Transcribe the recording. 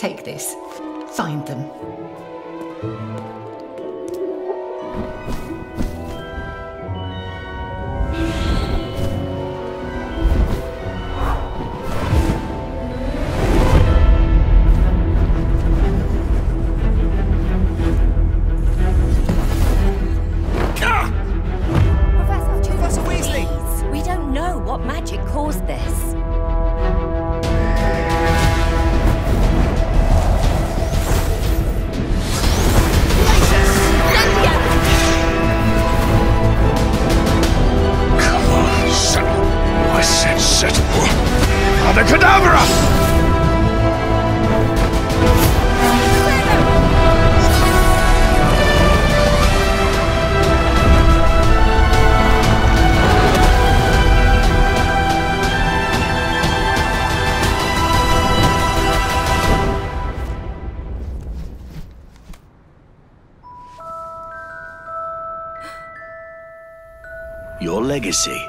Take this. Find them. Professor, Weasley! We don't know what magic caused this. Abacadabra! Your legacy